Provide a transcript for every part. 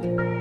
Bye.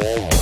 Yeah.